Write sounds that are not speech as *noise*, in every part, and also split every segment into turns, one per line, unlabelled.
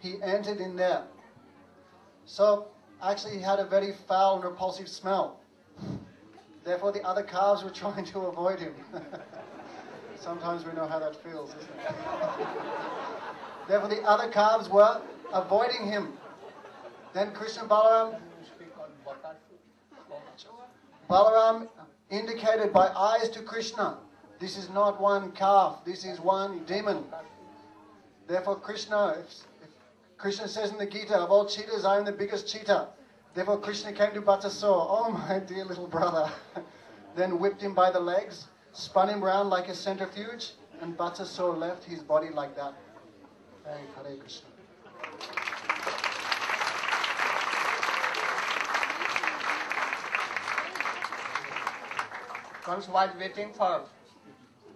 he entered in there. So actually he had a very foul and repulsive smell. Therefore the other calves were *laughs* trying to avoid him. *laughs* Sometimes we know how that feels, isn't it? *laughs* Therefore the other calves were avoiding him. Then Krishna Balaram Balaram indicated by eyes to Krishna, this is not one calf, this is one demon. Therefore, Krishna, Krishna says in the Gita, of all cheetahs, I am the biggest cheetah. Therefore, Krishna came to Vatsasur, oh my dear little brother. *laughs* then whipped him by the legs, spun him round like a centrifuge, and Vatsasur left his body like that. Hey, Hare Krishna.
Once was waiting for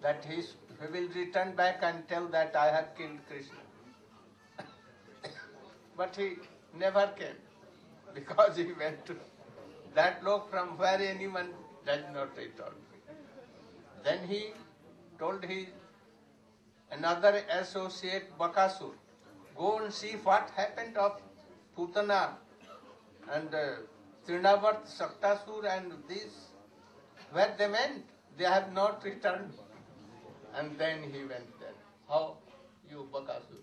that he will return back and tell that I have killed Krishna. But he never came because he went to that lok from where anyone does not return. Then he told his another associate Bakasur, go and see what happened of Putana and uh, Trinavart, Shakatasur and these where they went, they have not returned. And then he went there. How you Bakasur?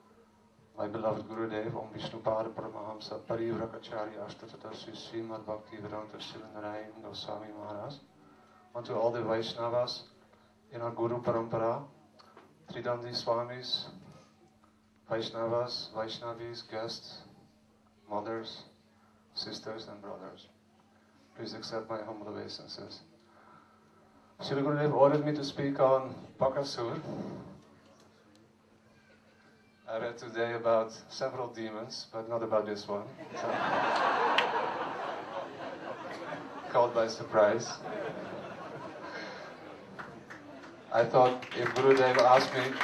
my beloved Guru Dev, Om Vishnupada Paramahamsa Parivrajakacharya Ashtatadasi Srimad Bhakti Vedanta Sivanarayan Goswami Maharaj, unto all the Vaishnavas in our Guru Parampara, Tridandi Swamis, Vaishnavas, Vaishnavis, guests, mothers, sisters and brothers. Please accept my humble obeisances. Srila Gurudev ordered me to speak on Bakasur. I read today about several demons, but not about this one. So *laughs* caught by surprise. I thought if Gurudev asked me to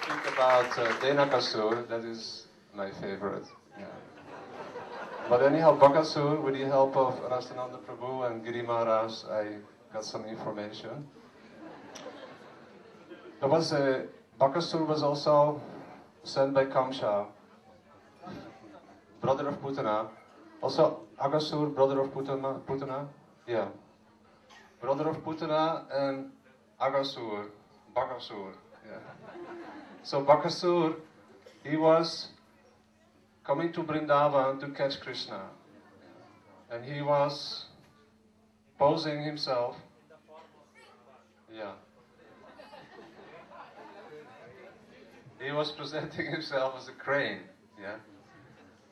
speak about uh, Dhenukasur, that is my favorite. Yeah. But anyhow, Bakasur, with the help of Rastananda Prabhu and Giri Maharaj, I got some information. There was a, Bakasur was also sent by Kamsa, brother of Putana. Also, Aghasur, brother of Putana, Putana, yeah. Brother of Putana and Aghasur, Bakasur, yeah. So Bakasur, he was coming to Brindavan to catch Krishna. And he was posing himself. Yeah. He was presenting *laughs* himself as a crane. Yeah.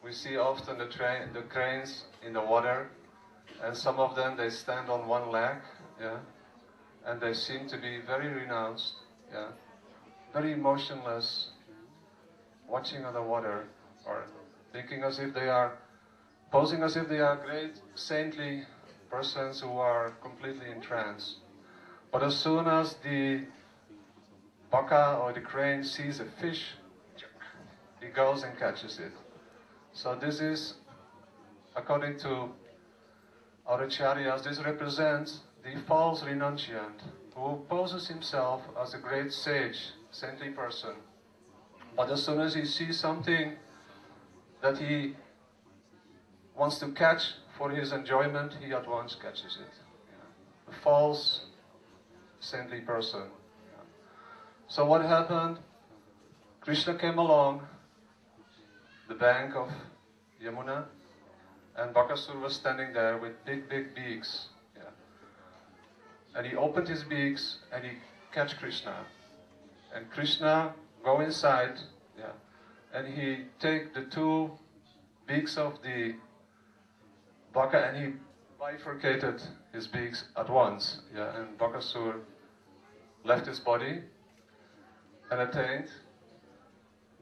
We see often the train, the cranes in the water, and some of them they stand on one leg. Yeah. And they seem to be very renounced. Yeah. Very motionless, watching on the water or thinking as if they are, posing as if they are great saintly persons who are completely in trance. But as soon as the baka or the crane sees a fish, he goes and catches it. So this is, according to our acharyas, this represents the false renunciant who poses himself as a great sage, saintly person. But as soon as he sees something that he wants to catch for his enjoyment, he at once catches it. A false saintly person. So what happened? Krishna came along the bank of Yamuna, and Bakasur was standing there with big, big beaks. Yeah. And he opened his beaks and he catch Krishna. And Krishna go inside, yeah, and he take the two beaks of the baka and he bifurcated his beaks at once. Yeah, and Bakasur left his body and attained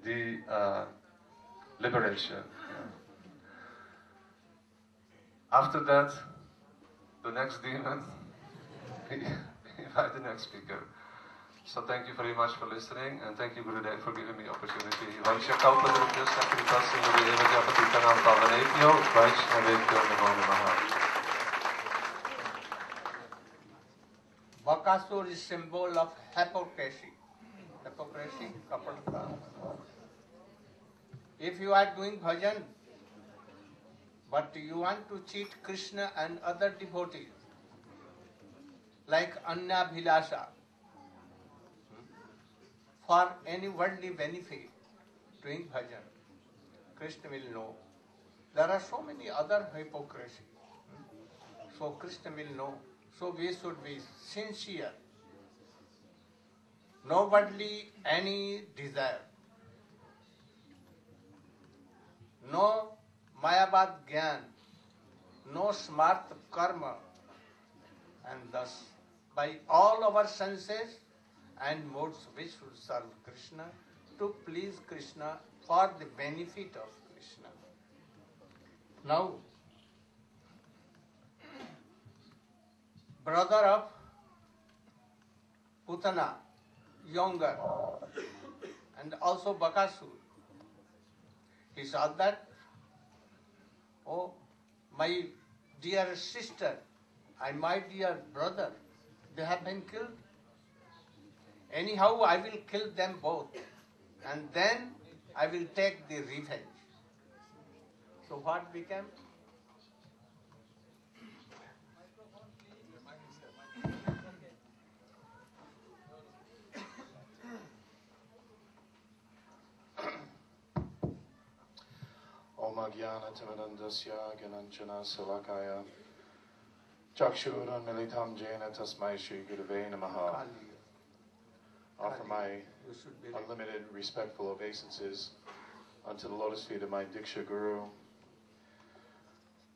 the uh, liberation. After that, the next demon, *laughs* invite the next speaker. So thank you very much for listening and thank you Gurudev for giving me opportunity.
Bakasur is symbol of hypocrisy. Hypocrisy, kapalta. If you are doing bhajan, but you want to cheat Krishna and other devotees, like Anya Bhilasa, for any worldly benefit, doing bhajan, Krishna will know. There are so many other hypocrisy. So Krishna will know. So we should be sincere. No any desire. No Mayavad Gyan, no smart karma, and thus by all our senses and modes we should serve Krishna to please Krishna for the benefit of Krishna. Now, brother of Putana, younger, and also Bakasur, he saw that Oh, my dear sister and my dear brother, they have been killed. Anyhow, I will kill them both. And then I will take the revenge. So what became?
gananchana savakaya tasmai shri gurave namaha. Offer my unlimited respectful obeisances unto the lotus feet of my Diksha Guru,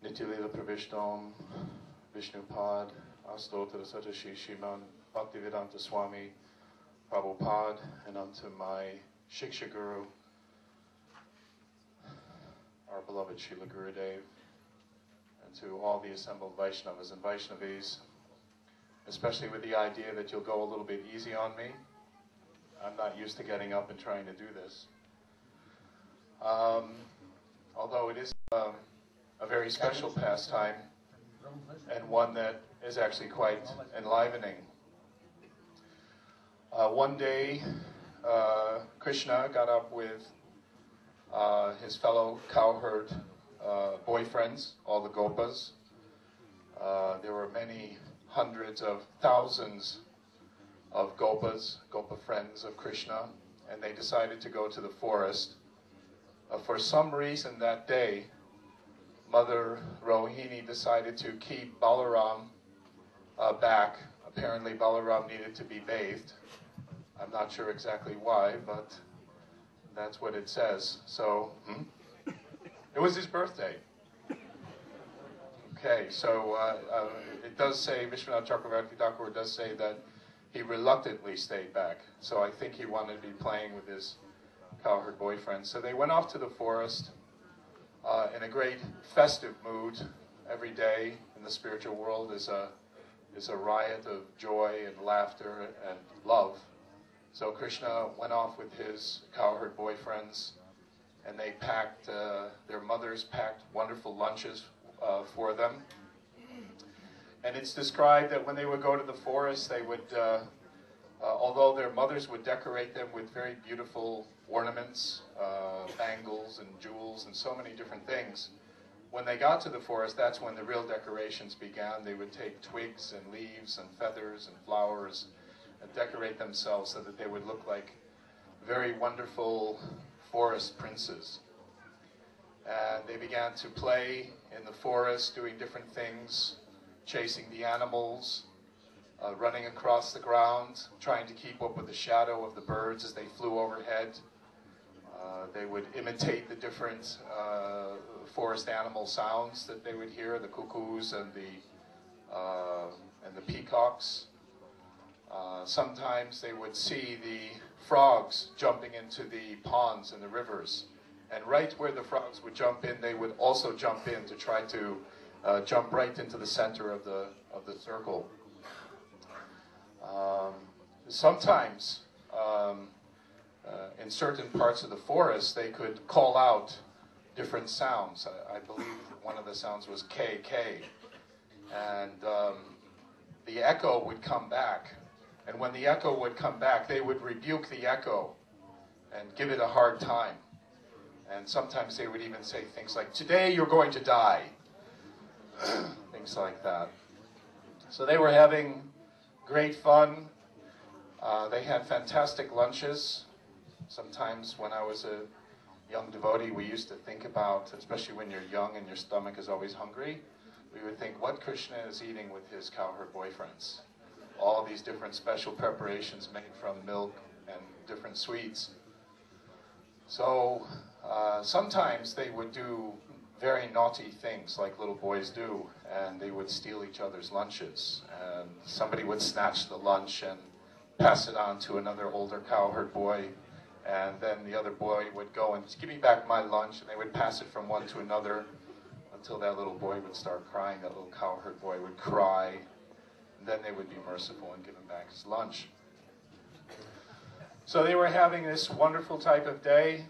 Nityalila Vishnu Vishnupad, Astotara Satashi Shiman, Bhaktivedanta Swami, Prabhupada, and unto my Shiksha Guru, our beloved Srila Gurudev, and to all the assembled Vaishnavas and Vaishnavis, especially with the idea that you'll go a little bit easy on me. I'm not used to getting up and trying to do this. Um, although it is uh, a very special pastime and one that is actually quite enlivening. Uh, one day, uh, Krishna got up with uh, his fellow cowherd uh, boyfriends, all the Gopas. Uh, there were many hundreds of thousands of Gopas, Gopa friends of Krishna, and they decided to go to the forest. Uh, for some reason that day, Mother Rohini decided to keep Balaram back. Apparently, Balaram needed to be bathed. I'm not sure exactly why, but that's what it says. So, hmm? it was his birthday. Okay, so uh, uh, it does say, Vishwanath Chakravarti Thakur does say that he reluctantly stayed back. So I think he wanted to be playing with his cowherd boyfriend. So they went off to the forest uh, in a great festive mood. Every day in the spiritual world is a, is a riot of joy and laughter and love. So Krishna went off with his cowherd boyfriends, and they packed, uh, their mothers packed wonderful lunches uh, for them. And it's described that when they would go to the forest, they would, uh, uh although their mothers would decorate them with very beautiful ornaments, uh, bangles and jewels and so many different things, when they got to the forest, that's when the real decorations began. They would take twigs and leaves and feathers and flowers decorate themselves so that they would look like very wonderful forest princes. And they began to play in the forest, doing different things, chasing the animals, uh, running across the ground, trying to keep up with the shadow of the birds as they flew overhead. Uh, they would imitate the different uh, forest animal sounds that they would hear, the cuckoos and the, uh, and the peacocks. Uh, sometimes they would see the frogs jumping into the ponds and the rivers. And right where the frogs would jump in, they would also jump in to try to uh, jump right into the center of the, of the circle. Um, sometimes, um, uh, in certain parts of the forest, they could call out different sounds. I, I believe one of the sounds was KK. And um, the echo would come back. And when the echo would come back, they would rebuke the echo and give it a hard time. And sometimes they would even say things like, Today you're going to die. *clears throat* things like that. So they were having great fun. Uh, they had fantastic lunches. Sometimes when I was a young devotee, we used to think about, especially when you're young and your stomach is always hungry, we would think what Krishna is eating with his cowherd boyfriends. All these different special preparations made from milk and different sweets. So uh, sometimes they would do very naughty things like little boys do, and they would steal each other's lunches. And somebody would snatch the lunch and pass it on to another older cowherd boy, and then the other boy would go and give me back my lunch, and they would pass it from one to another until that little boy would start crying. That little cowherd boy would cry, and then they would be merciful and give him back his lunch. So they were having this wonderful type of day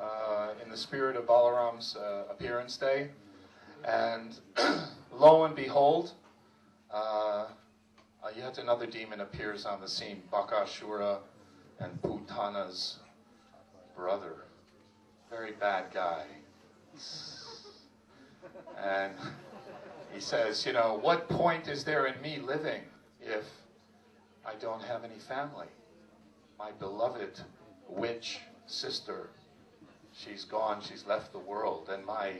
uh, in the spirit of Balaram's uh, appearance day. And *clears throat* lo and behold, uh, yet another demon appears on the scene, Bakashura and Putana's brother. Very bad guy. And *laughs* he says, You know, what point is there in me living if I don't have any family? My beloved witch sister she's gone, she's left the world. And my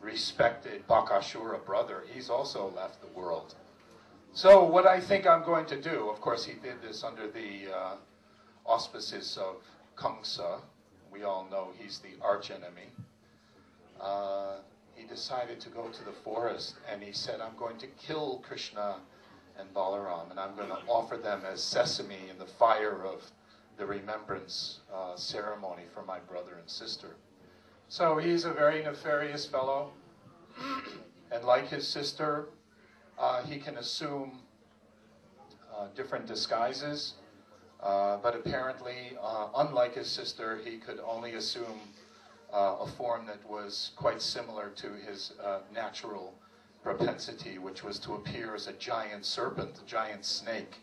respected Bakashura brother, he's also left the world. So, what I think I'm going to do, of course, he did this under the uh, auspices of Kamsa. We all know he's the archenemy. Uh, he decided to go to the forest and he said, I'm going to kill Krishna and Balaram and I'm going to offer them as sesame in the fire of the remembrance uh, ceremony for my brother and sister. So he's a very nefarious fellow. *clears throat* and like his sister, uh, he can assume uh, different disguises. Uh, but apparently, uh, unlike his sister, he could only assume uh, a form that was quite similar to his uh, natural propensity, which was to appear as a giant serpent, a giant snake,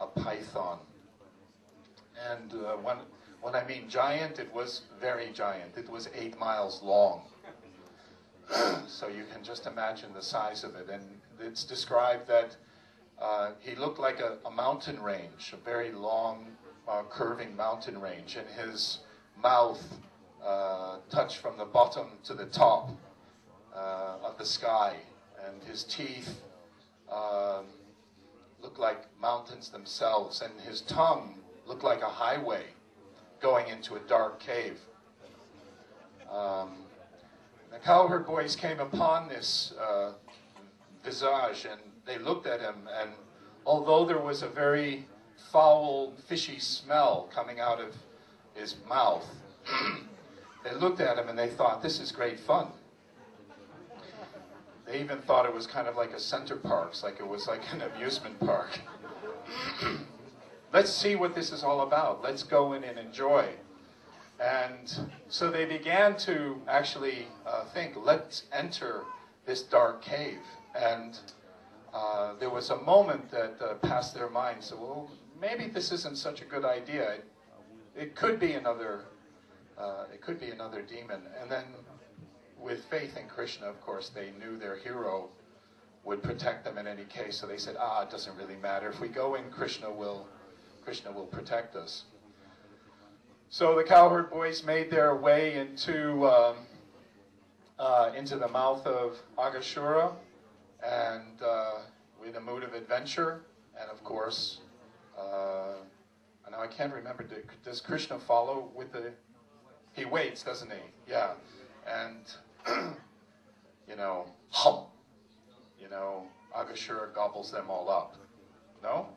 a python. And uh, when, when I mean giant, it was very giant. It was eight miles long. *clears throat* so you can just imagine the size of it. And it's described that uh, he looked like a, a, mountain range, a very long, uh, curving mountain range, and his mouth uh, touched from the bottom to the top uh, of the sky, and his teeth um, looked like mountains themselves, and his tongue looked like a highway going into a dark cave. Um, the cowherd boys came upon this uh, visage and they looked at him, and although there was a very foul, fishy smell coming out of his mouth, *clears throat* they looked at him and they thought, this is great fun. They even thought it was kind of like a center parks, like it was like an amusement park. Let's see what this is all about. Let's go in and enjoy. And so they began to actually uh, think, let's enter this dark cave. And uh, there was a moment that uh, passed their minds. So, well, maybe this isn't such a good idea. It, it could be another, uh, it could be another demon. And then, with faith in Krishna, of course, they knew their hero would protect them in any case. So they said, ah, it doesn't really matter. If we go in, Krishna will Krishna will protect us. So the cowherd boys made their way into um, uh, into the mouth of Agashura, and uh, with a mood of adventure, and of course, uh, now I can't remember. Does Krishna follow with the? He waits, doesn't he? Yeah, and *clears throat* you know, hum, you know, Agashura gobbles them all up. No?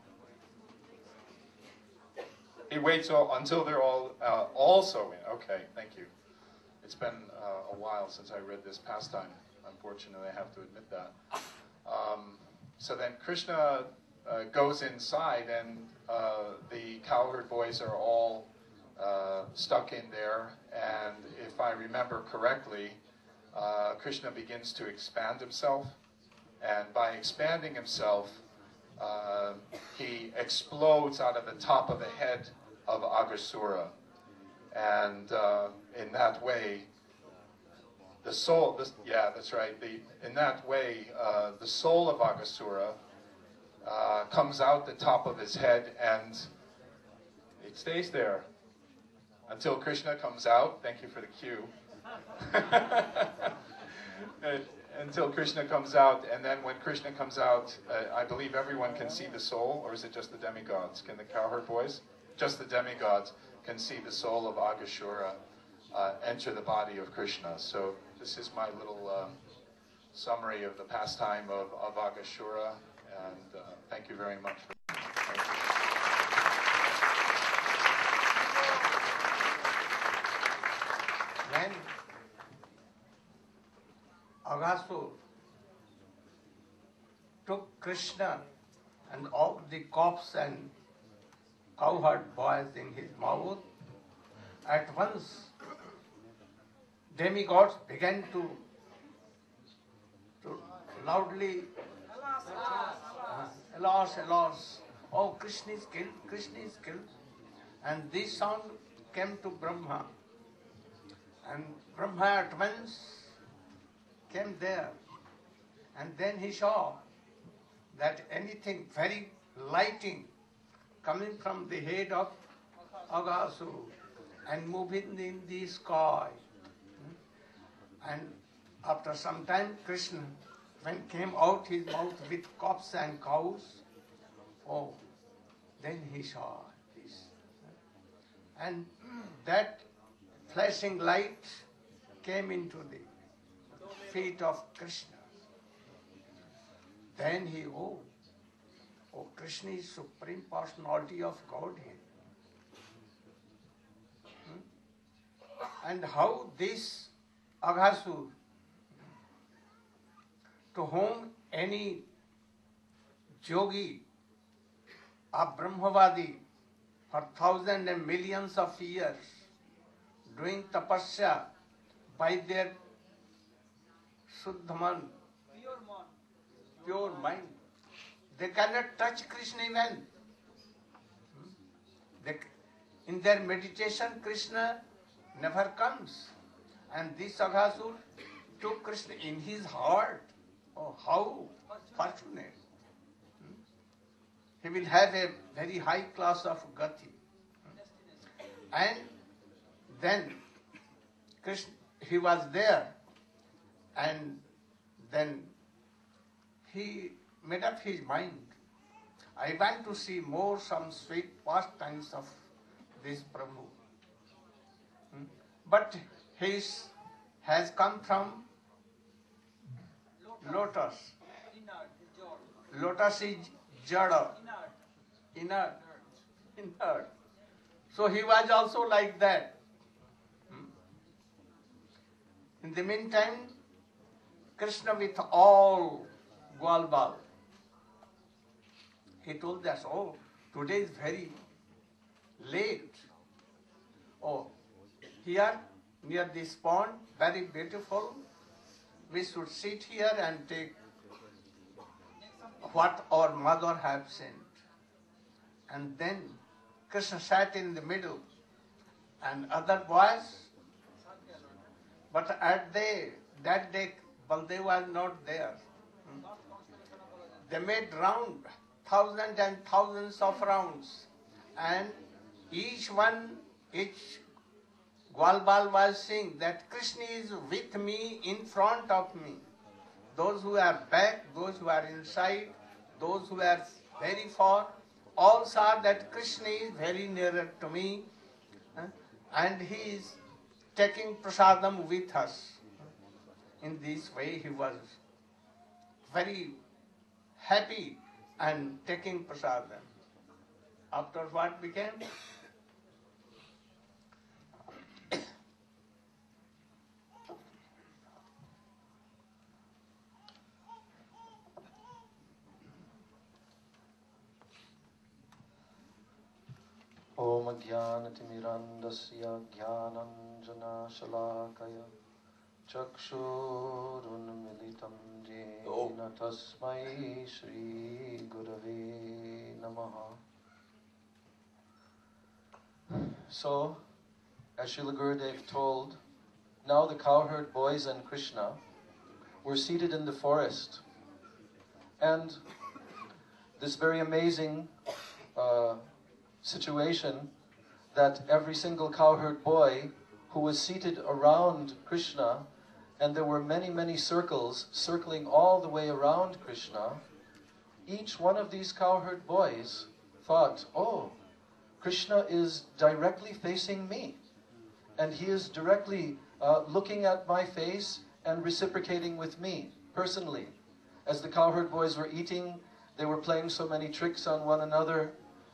He waits all, until they're all uh, also in. Okay, thank you. It's been uh, a while since I read this pastime. Unfortunately, I have to admit that. Um, so then Krishna uh, goes inside, and uh, the cowherd boys are all uh, stuck in there. And if I remember correctly, uh, Krishna begins to expand himself. And by expanding himself, uh, he explodes out of the top of the head of Aghasura. And uh, in that way, the soul, yeah, that's right. The, in that way, uh, the soul of Aghasura uh, comes out the top of his head and it stays there until Krishna comes out. Thank you for the cue. *laughs* Until Krishna comes out, and then when Krishna comes out, uh, I believe everyone can see the soul, or is it just the demigods? Can the cowherd boys? Just the demigods can see the soul of Agashura uh, enter the body of Krishna. So this is my little um, summary of the pastime of, of Agashura, and uh, thank you very much.
When Aghasur took Krishna and all the cops and cowherd boys in his mouth, at once demigods began to, to loudly, alas, alas, oh, Krishna is killed, Krishna is killed. And this sound came to Brahma. And Brahma at once came there. And then he saw that anything very lighting coming from the head of Aghasur and moving in the sky. And after some time, Krishna, when came out his mouth with cops and cows, oh, then he saw this. And that flashing light came into the feet of Krishna. Then he, oh, oh, Krishna is Supreme Personality of Godhead. Hmm? And how this Aghasur, to whom any yogi, a Brahmavadi, for thousands and millions of years, doing tapasya by their Shuddhaman, pure mind. They cannot touch Krishna even. Hmm? They, in their meditation, Krishna never comes. And this Aghasur took Krishna in his heart. Oh, how fortunate. Hmm? He will have a very high class of gati. Hmm? And then Krishna, he was there and then he made up his mind. I want to see more some sweet pastimes of this Prabhu. Hmm? But his has come from lotus. Lotus is jada, inert, inert. So he was also like that. Hmm? In the meantime, Krishna with all Gwalbal, he told us, oh, today is very late. Oh, here near this pond, very beautiful. We should sit here and take what our mother have sent. And then Krishna sat in the middle and other boys, but at that day Baldev was not there. They made round, thousands and thousands of rounds, and each one, each Gwalbal was saying that Krishna is with me in front of me. Those who are back, those who are inside, those who are very far, all saw that Krishna is very nearer to me and he is taking prasadam with us. In this way, he was very happy and taking prasadam. After what became?
ॐ ज्ञानतिमिरान्दस्य ज्ञानम् ज्ञानञ्जनशलाकय चक्षुरुन्मिलितं येन तस्मै श्रीगुरवे नमः So, as Srila Gurudev told, now the cowherd boys and Krishna were seated in the forest. And this very amazing uh, situation that every single cowherd boy who was seated around Krishna, and there were many, many circles circling all the way around Krishna, each one of these cowherd boys thought, oh, Krishna is directly facing me, and he is directly uh, looking at my face and reciprocating with me personally. As the cowherd boys were eating, they were playing so many tricks on one another.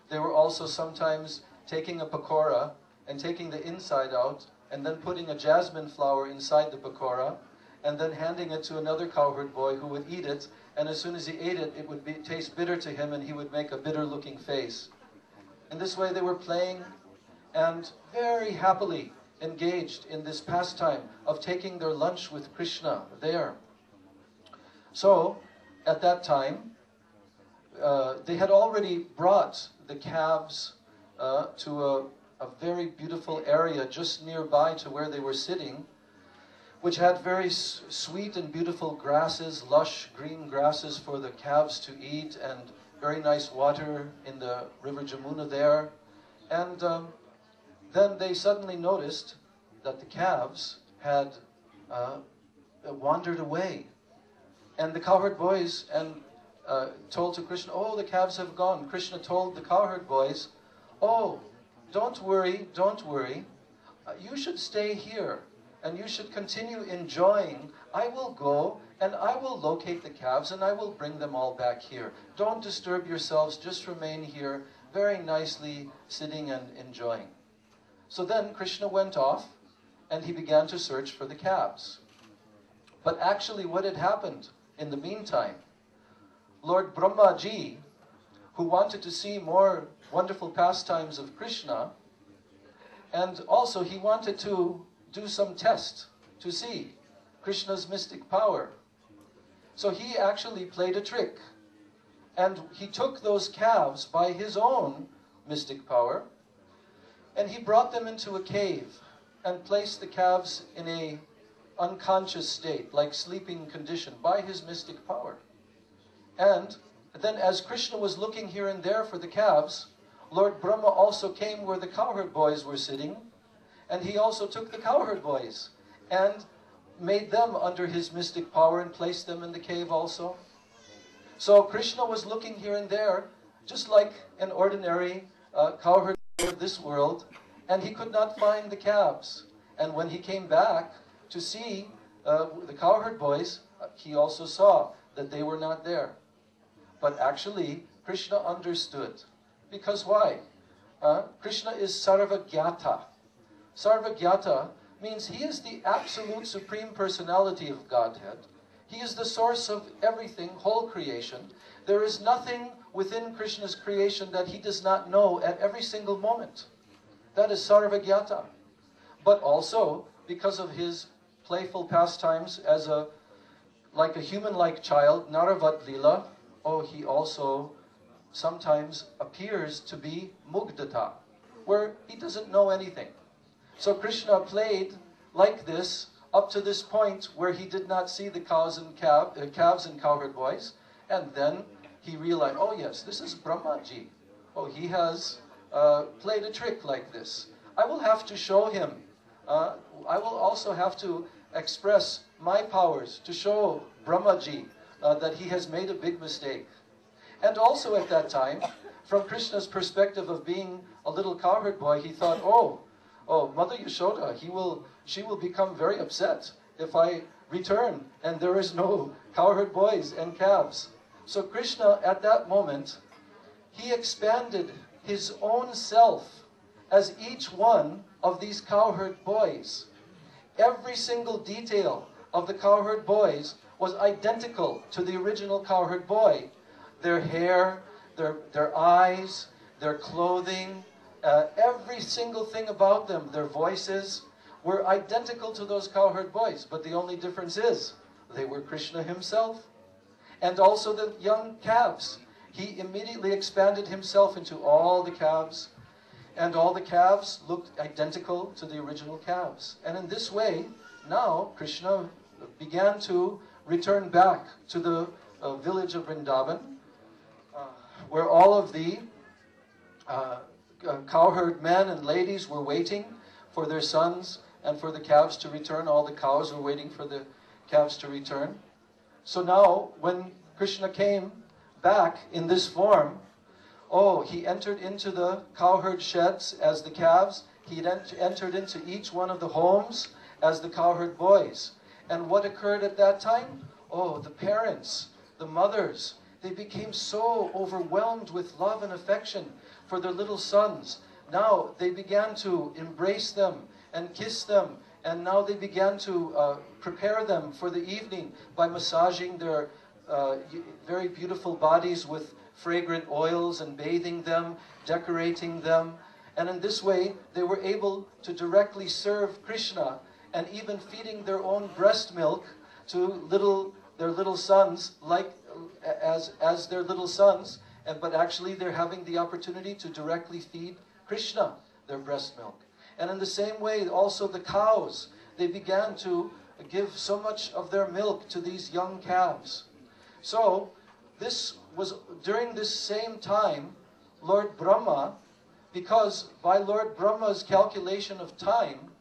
They were also sometimes taking a pakora and taking the inside out and then putting a jasmine flower inside the pakora and then handing it to another cowherd boy who would eat it. And as soon as he ate it, it would be, taste bitter to him and he would make a bitter looking face. In this way, they were playing and very happily engaged in this pastime of taking their lunch with Krishna there. So, at that time, uh, they had already brought the calves uh, to a, a very beautiful area just nearby to where they were sitting, which had very sweet and beautiful grasses, lush green grasses for the calves to eat, and very nice water in the river Jamuna there. And um, then they suddenly noticed that the calves had uh, wandered away. And the cowherd boys and uh, told to Krishna, "Oh, the calves have gone." Krishna told the cowherd boys, "Oh, don't worry, don't worry. Uh, you should stay here, and you should continue enjoying. I will go and I will locate the calves, and I will bring them all back here. Don't disturb yourselves. Just remain here, very nicely sitting and enjoying." So then Krishna went off, and he began to search for the calves. But actually, what had happened in the meantime? Lord Brahmaji, who wanted to see more wonderful pastimes of Krishna, and also he wanted to do some test to see Krishna's mystic power. So he actually played a trick. And he took those calves by his own mystic power, and he brought them into a cave and placed the calves in a unconscious state, like sleeping condition, by his mystic power. And then, as Krishna was looking here and there for the calves, Lord Brahma also came where the cowherd boys were sitting, and he also took the cowherd boys and made them under his mystic power and placed them in the cave also. So Krishna was looking here and there, just like an ordinary uh, cowherd of this world, and he could not find the calves. And when he came back to see uh, the cowherd boys, uh, he also saw that they were not there. But actually, Krishna understood. Because why? Uh, Krishna is Sarvagyata. Sarvagyata means he is the absolute supreme personality of Godhead. He is the source of everything, whole creation. There is nothing within Krishna's creation that he does not know at every single moment. That is Sarvagyata. But also, because of his playful pastimes as a like a human-like child, Naravat Lila, oh, he also sometimes appears to be Mugdhata, where he doesn't know anything. So Krishna played like this up to this point where he did not see the cows and calf, uh, calves and cowherd boys, and then he realized, oh yes, this is Brahmaji. Oh, he has uh, played a trick like this. I will have to show him. Uh, I will also have to express my powers to show Brahmaji uh, that he has made a big mistake. And also at that time, from Krishna's perspective of being a little cowherd boy, he thought, oh, oh, Mother Yashoda, he will, she will become very upset if I return and there is no cowherd boys and calves. So Krishna, at that moment, he expanded his own self as each one of these cowherd boys. Every single detail of the cowherd boys was identical to the original cowherd boy. Their hair, their, their eyes, their clothing, Uh, every single thing about them, their voices, were identical to those cowherd boys. But the only difference is they were Krishna himself. And also the young calves. He immediately expanded himself into all the calves. And all the calves looked identical to the original calves. And in this way, now Krishna began to return back to the uh, village of Vrindavan, where all of the uh, uh, cowherd men and ladies were waiting for their sons and for the calves to return. All the cows were waiting for the calves to return. So now, when Krishna came back in this form, oh, he entered into the cowherd sheds as the calves. He ent- entered into each one of the homes as the cowherd boys. And what occurred at that time? Oh, the parents, the mothers, they became so overwhelmed with love and affection for their little sons. Now they began to embrace them and kiss them, and now they began to uh, prepare them for the evening by massaging their uh, very beautiful bodies with fragrant oils and bathing them, decorating them. And in this way, they were able to directly serve Krishna and even feeding their own breast milk to little their little sons like as as their little sons and but actually they're having the opportunity to directly feed Krishna their breast milk. And in the same way also the cows they began to give so much of their milk to these young calves. So this was during this same time Lord Brahma because by Lord Brahma's calculation of time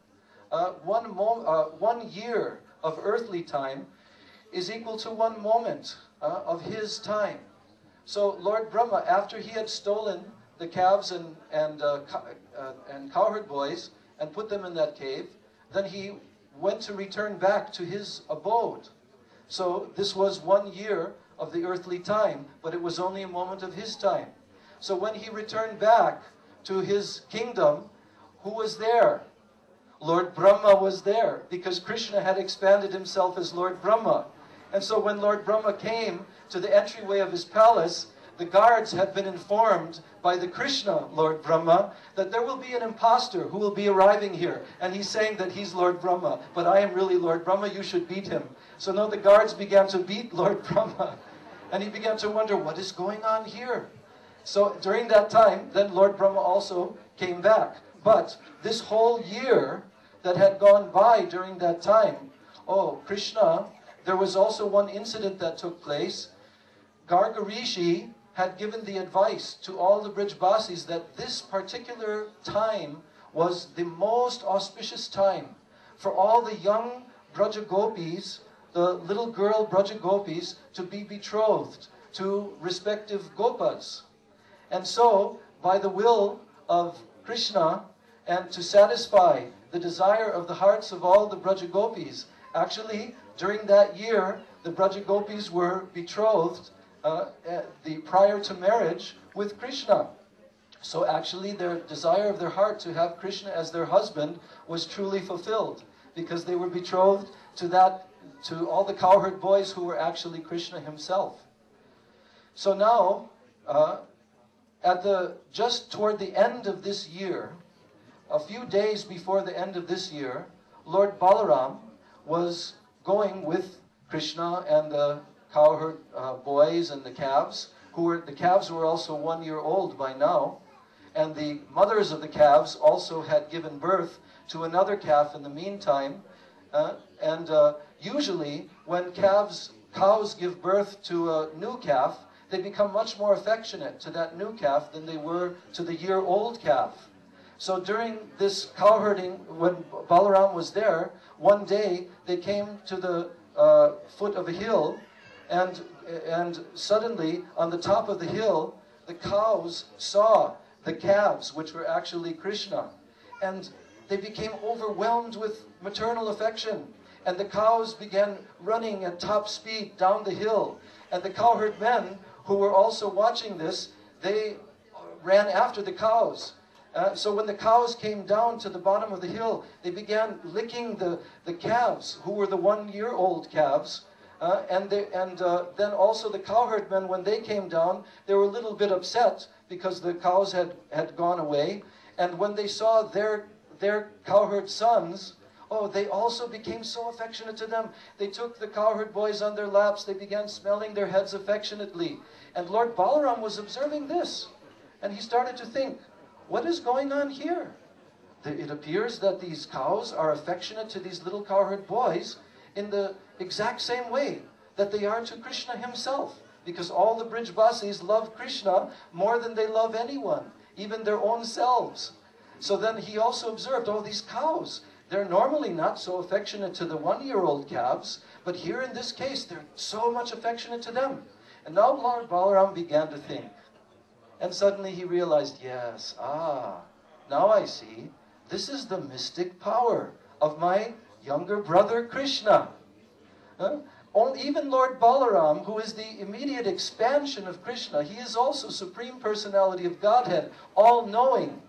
uh, one, uh, one year of earthly time is equal to one moment uh, of his time. So Lord Brahma, after he had stolen the calves and, and, uh, uh, and cowherd boys and put them in that cave, then he went to return back to his abode. So this was one year of the earthly time, but it was only a moment of his time. So when he returned back to his kingdom, who was there? Lord Brahma was there because Krishna had expanded himself as Lord Brahma. And so when Lord Brahma came to the entryway of his palace, the guards had been informed by the Krishna, Lord Brahma, that there will be an impostor who will be arriving here. And he's saying that he's Lord Brahma, but I am really Lord Brahma, you should beat him. So now the guards began to beat *laughs* Lord Brahma. And he began to wonder, what is going on here? So during that time, then Lord Brahma also came back. But this whole year, that had gone by during that time. Oh, Krishna, there was also one incident that took place. Garga Rishi had given the advice to all the Brijbasis that this particular time was the most auspicious time for all the young Brajagopis, the little girl Brajagopis, to be betrothed to respective Gopas. And so, by the will of Krishna, and to satisfy the desire of the hearts of all the Brajagopis. Actually, during that year, the Brajagopis were betrothed uh, the, prior to marriage with Krishna. So actually, their desire of their heart to have Krishna as their husband was truly fulfilled because they were betrothed to that to all the cowherd boys who were actually Krishna himself. So now, uh, at the just toward the end of this year, a few days before the end of this year, Lord Balaram was going with Krishna and the cowherd uh, boys and the calves, who were the calves were also one year old by now, and the mothers of the calves also had given birth to another calf in the meantime. Uh, and uh, usually, when calves cows give birth to a new calf, they become much more affectionate to that new calf than they were to the year old calf. So during this cow herding, when Balaram was there, one day they came to the uh, foot of a hill, and, and suddenly on the top of the hill, the cows saw the calves, which were actually Krishna. And they became overwhelmed with maternal affection. And the cows began running at top speed down the hill. And the cowherd men, who were also watching this, they ran after the cows. Uh, so when the cows came down to the bottom of the hill, they began licking the, the calves, who were the one-year-old calves. Uh, and they, and uh, then also the cowherd men, when they came down, they were a little bit upset because the cows had, had gone away. And when they saw their, their cowherd sons, oh, they also became so affectionate to them. They took the cowherd boys on their laps, they began smelling their heads affectionately. And Lord Balaram was observing this. And he started to think, what is going on here? It appears that these cows are affectionate to these little cowherd boys in the exact same way that they are to Krishna himself. Because all the bridge Brijbasis love Krishna more than they love anyone, even their own selves. So then he also observed, oh, these cows, they're normally not so affectionate to the one year old calves, but here in this case, they're so much affectionate to them. And now Lord Balaram began to think. And suddenly he realized, yes, ah, now I see. This is the mystic power of my younger brother Krishna. Huh? Even Lord Balaram, who is the immediate expansion of Krishna, he is also Supreme Personality of Godhead, all knowing.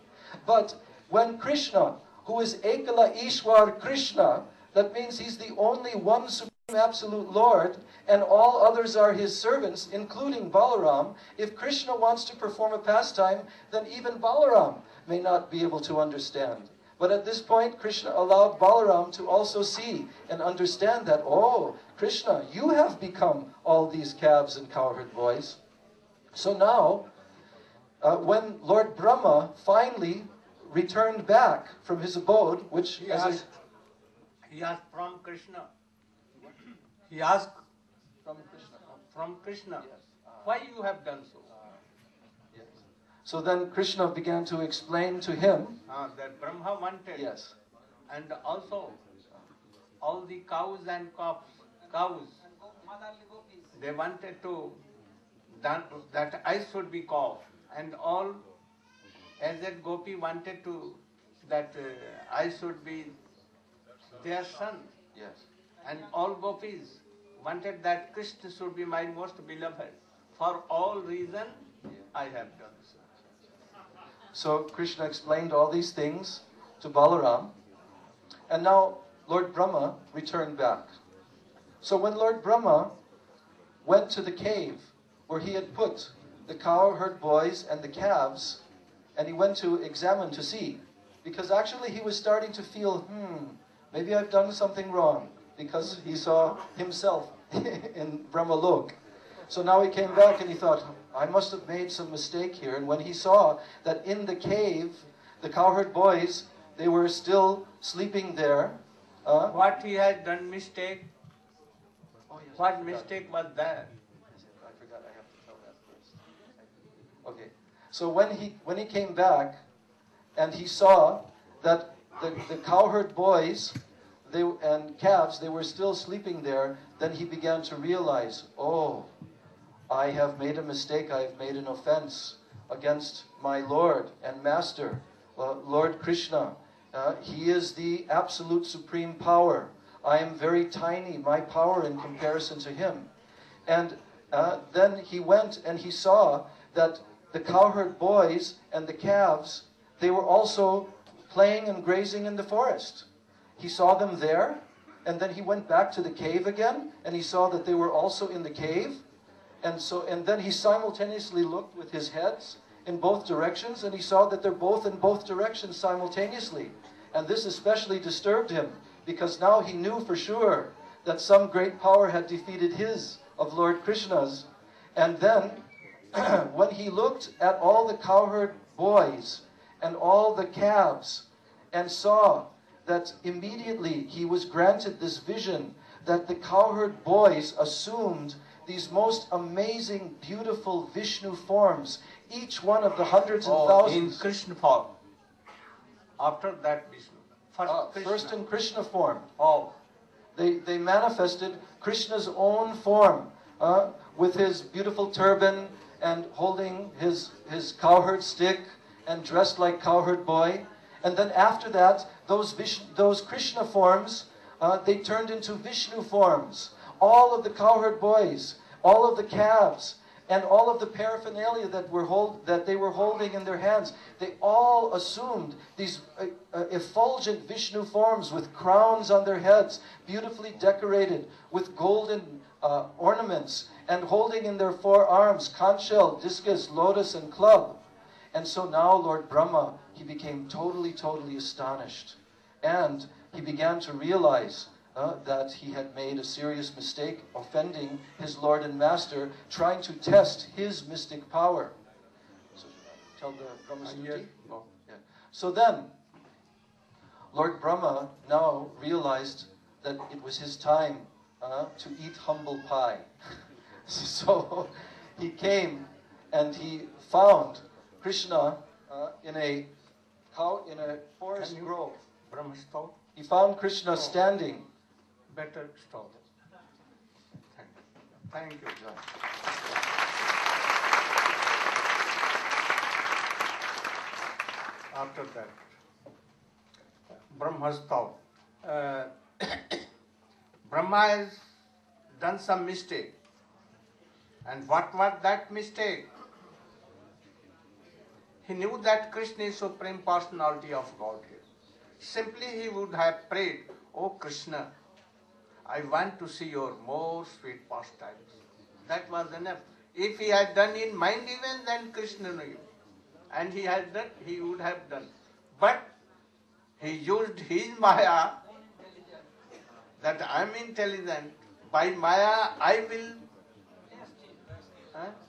But when Krishna, who is Ekala Ishwar Krishna, that means he's the only one Absolute Lord, and all others are his servants, including Balaram. If Krishna wants to perform a pastime, then even Balaram may not be able to understand. But at this point, Krishna allowed Balaram to also see and understand that, oh, Krishna, you have become all these calves and cowherd boys. So now, uh, when Lord Brahma finally returned back from his abode, which,
He
I,
asked, he asked from Krishna. He asked
from Krishna,
from Krishna,
Yes.
why you have done so?
yes. So then Krishna began to explain to him,
Ah, that Brahma wanted.
yes,
And also, all the cows and calves, cows, they wanted to, that, that I should be cow. And all, as that Gopi wanted to, that uh, I should be their son.
yes.
And all gopis wanted that Krishna should be my most beloved. For all reason, I have done so.
So Krishna explained all these things to Balaram. And now Lord Brahma returned back. So when Lord Brahma went to the cave where he had put the cowherd boys and the calves, and he went to examine to see, because actually he was starting to feel, hmm, maybe I've done something wrong, because he saw himself *laughs* in Brahmalok. So now he came back and he thought, I must have made some mistake here. And when he saw that in the cave, the cowherd boys, they were still sleeping there. Uh,
What he had done mistake,
oh, yes,
what mistake was that?
I forgot. I have to tell that first. Okay. So when he when he came back, and he saw that the, the cowherd boys, they and calves, they were still sleeping there. Then he began to realize, oh, I have made a mistake. I have made an offense against my Lord and Master, uh, Lord Krishna. Uh, he is the absolute supreme power. I am very tiny, my power in comparison to him. And uh, then he went and he saw that the cowherd boys and the calves, they were also playing and grazing in the forest. He saw them there, and then he went back to the cave again, and he saw that they were also in the cave. And so, and then he simultaneously looked with his heads in both directions, and he saw that they're both in both directions simultaneously. And this especially disturbed him, because now he knew for sure that some great power had defeated his, of Lord Krishna's. And then, *clears throat* when he looked at all the cowherd boys and all the calves, and saw that immediately he was granted this vision that the cowherd boys assumed these most amazing, beautiful Vishnu forms, each one of the hundreds and
Oh, in
thousands.
Krishna form. After that Vishnu. First
Uh,
Krishna.
first in Krishna form.
Oh,
They, they manifested Krishna's own form uh, with his beautiful turban and holding his, his cowherd stick and dressed like cowherd boy. And then after that, those, Vishnu, those Krishna forms, uh, they turned into Vishnu forms. All of the cowherd boys, all of the calves, and all of the paraphernalia that were hold, that they were holding in their hands, they all assumed these uh, uh, effulgent Vishnu forms with crowns on their heads, beautifully decorated with golden uh, ornaments, and holding in their four arms conch shell, discus, lotus, and club. And so now Lord Brahma he became totally, totally astonished. And he began to realize uh, that he had made a serious mistake, offending his Lord and Master, trying to test his mystic power. So, tell the Brahma Stuti?
yes. Oh.
Yeah. So then, Lord Brahma now realized that it was his time uh, to eat humble pie. *laughs* so he came and he found Krishna uh, in a how in a forest
you-
grove.
Brahma stop.
He found Krishna standing.
Better stop. Thank you. Thank you, John. After that, Brahma's thought. Uh, *coughs* Brahma has done some mistake. And what was that mistake? He knew that Krishna is Supreme Personality of Godhead. Simply he would have prayed, O Krishna, I want to see your more sweet pastimes. That was enough. If he had done in mind even, then Krishna knew. And he had done, he would have done. But he used his Maya that I am intelligent. By Maya, I will हाँ?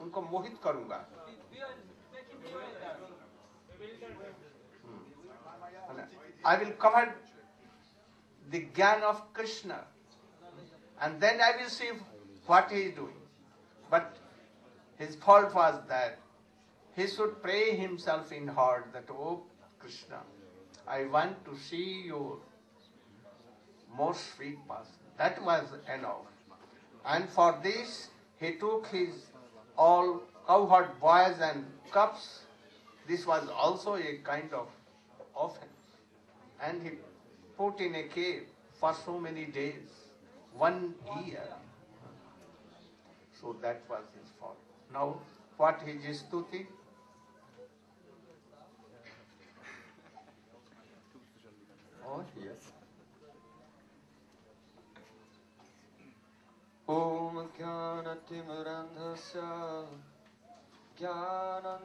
उनको मोहित करूंगा I will cover the Gyan of Krishna and then I will see what he is doing. But his fault was that he should pray himself in heart that, Oh Krishna, I want to see your most sweet person. That was enough. And for this, he took his all cowherd boys and cups. This was also a kind of offense. And he put in a cave for so many days, one year. So that was his fault. Now, what is stuti? Oh, yes.
ॐ ज्ञानतिमिरन्धस्य ज्ञानन्दनशलाकया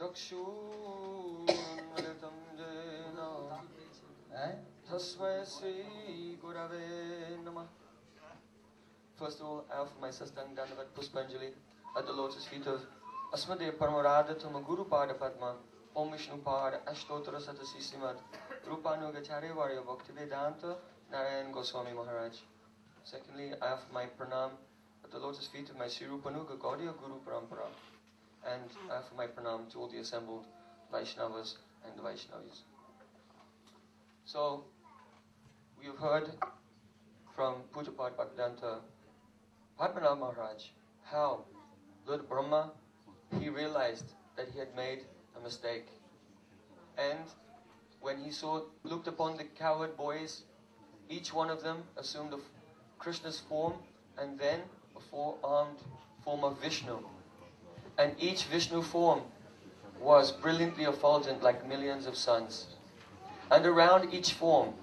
चक्षुन्मिलितं येन तस्मै श्रीगुरवे नमः First of all, I offer my Sastang Dandavat Puspanjali at the lotus feet of Asmadeva Paramarada Tama Guru Pada Padma Om Vishnu Pada Ashtotara Satasi Simad Rupanugacharya Varya Bhaktivedanta Narayan Goswami Maharaj. Secondly, I offer my pranam at the lotus feet of my Sri Rupanuga Gaudiya Guru Parampara. And I offer my pranam to all the assembled Vaishnavas and the Vaishnavis. So, we have heard from Pujapad Bhaktivedanta Padmanabh Maharaj how Lord Brahma, he realized that he had made a mistake. And when he saw, looked upon the coward boys, each one of them assumed Krishna's form and then a four-armed form of Vishnu. And each Vishnu form was brilliantly effulgent like millions of suns. And around each form,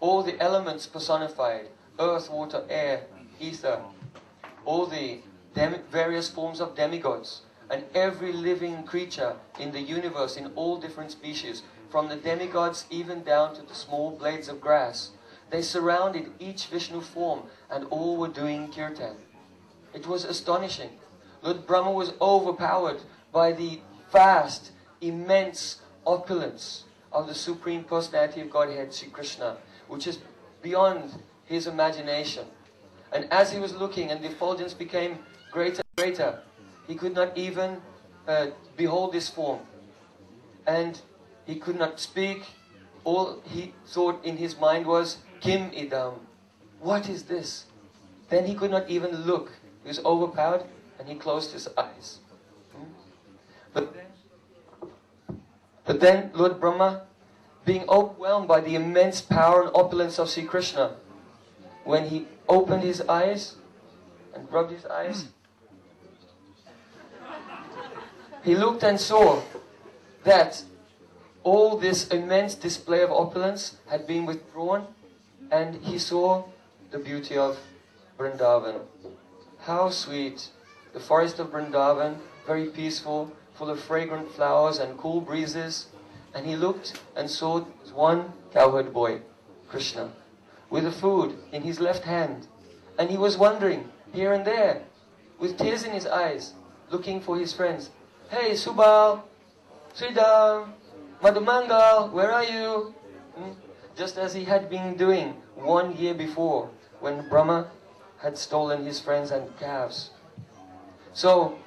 all the elements personified earth, water, air, ether, all the various forms of demigods, and every living creature in the universe in all different species, from the demigods even down to the small blades of grass. They surrounded each Vishnu form and all were doing kirtan. It was astonishing. Lord Brahma was overpowered by the vast, immense opulence of the Supreme Personality of Godhead, Sri Krishna, which is beyond his imagination. And as he was looking and the effulgence became greater and greater, he could not even uh, behold this form. And he could not speak. All he thought in his mind was, Kim idam. What is this? Then he could not even look. He was overpowered and he closed his eyes. Hmm? But but then Lord Brahma, being overwhelmed by the immense power and opulence of Sri Krishna, when he opened his eyes and rubbed his eyes, he looked and saw that all this immense display of opulence had been withdrawn and he saw the beauty of Vrindavan. How sweet, the forest of Vrindavan, very peaceful, full of fragrant flowers and cool breezes. And he looked and saw one cowherd boy, Krishna, with the food in his left hand. And he was wandering here and there, with tears in his eyes, looking for his friends. Hey, Subal, Sridham, Madhumangal, where are you? Hmm? Just as he had been doing one year before, when Brahma had stolen his friends and calves. So,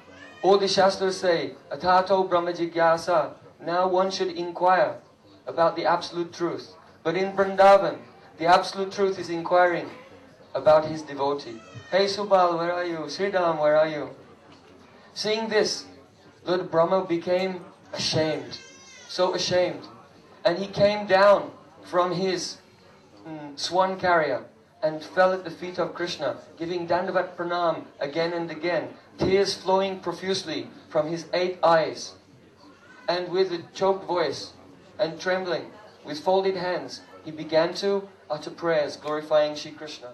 all the Shastras say, Atato Brahma Jigyasa, now one should inquire about the absolute truth. But in Vrindavan, the absolute truth is inquiring about his devotee. Hey Subal, where are you? Sridham, where are you? Seeing this, Lord Brahma became ashamed, so ashamed. And he came down from his mm, swan carrier and fell at the feet of Krishna, giving Dandavat Pranam again and again, tears flowing profusely from his eight eyes. And with a choked voice and trembling, with folded hands, he began to utter prayers glorifying Shri Krishna.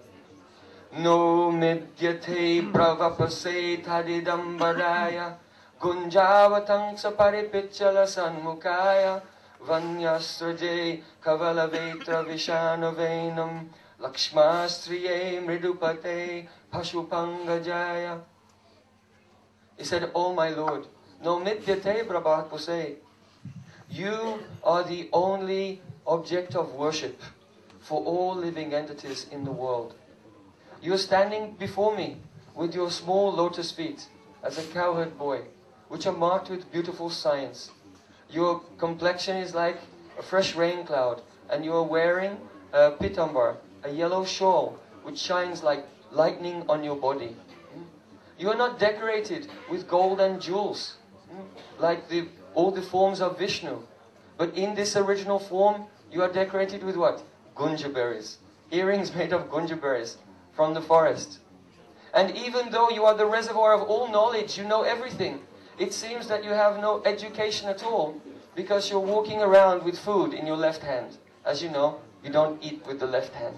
No midyate pravapase tadidambaraya gunjavatang saparipichala sanmukaya vanyasraje kavalavetra vishanavenam lakshmastriye mridupate pashupangajaya he said, Oh my Lord, no midyate prabhapuse. You are the only object of worship for all living entities in the world. You are standing before me with your small lotus feet as a cowherd boy, which are marked with beautiful signs. Your complexion is like a fresh rain cloud, and you are wearing a pitambar, a yellow shawl, which shines like lightning on your body. You are not decorated with gold and jewels, like the, all the forms of Vishnu. But in this original form, you are decorated with what? Gunja berries. Earrings made of gunja berries from the forest. And even though you are the reservoir of all knowledge, you know everything, it seems that you have no education at all because you're walking around with food in your left hand. As you know, you don't eat with the left hand.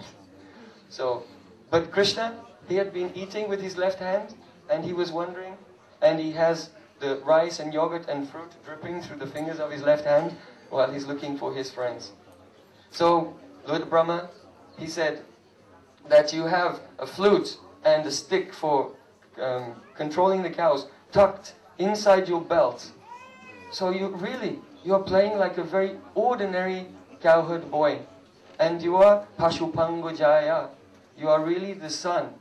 So, but Krishna, he had been eating with his left hand and he was wondering, and he has the rice and yogurt and fruit dripping through the fingers of his left hand while he's looking for his friends. So, Lord Brahma, he said that you have a flute and a stick for um, controlling the cows tucked inside your belt. So you really, you are playing like a very ordinary cowherd boy. And you are Pashupangojaya. You are really the son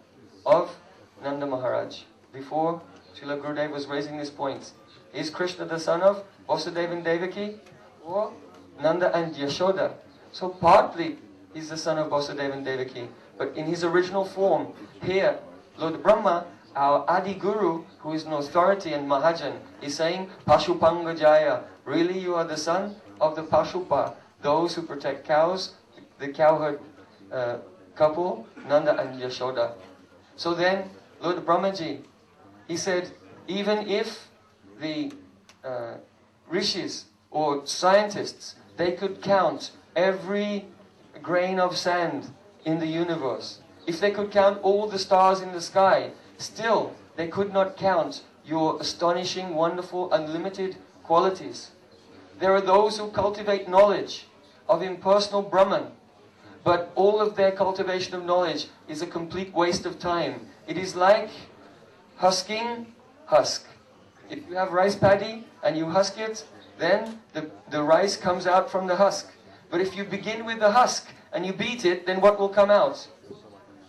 of Nanda Maharaj before Srila Gurudev was raising these points. Is Krishna the son of Vasudeva and Devaki or Nanda and Yashoda? So partly he's the son of Vasudeva and Devaki, but in his original form, here, Lord Brahma, our Adi Guru, who is an authority and Mahajan, is saying, Pashupanga Jaya, really you are the son of the Pashupa, those who protect cows, the cowherd uh, couple, Nanda and Yashoda. So then, Lord Brahmaji, he said, even if the uh, rishis or scientists, they could count every grain of sand in the universe, if they could count all the stars in the sky, still they could not count your astonishing, wonderful, unlimited qualities. There are those who cultivate knowledge of impersonal Brahman, but all of their cultivation of knowledge is a complete waste of time. It is like husking husk. If you have rice paddy and you husk it, then the, the rice comes out from the husk. But if you begin with the husk and you beat it, then what will come out?